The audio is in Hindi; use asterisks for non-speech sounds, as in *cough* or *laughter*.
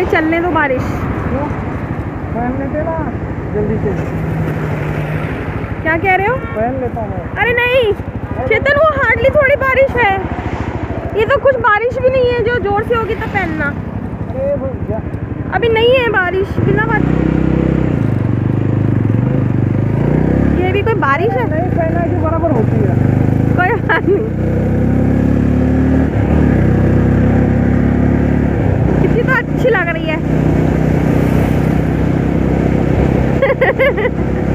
अरे चलने दो तो बारिश। जल्दी से। क्या कह रहे हो? पहन लेता हूँ। अरे नहीं चेतन वो हार्डली थोड़ी बारिश है। ये तो कुछ बारिश भी नहीं है जो ज़ोर से होगी तो पहनना। अभी नहीं है बारिश बिना बात ये भी कोई बारिश है? नहीं पहना के बराबर होती है। कोई बात नहीं। अच्छी लग रही है। *laughs*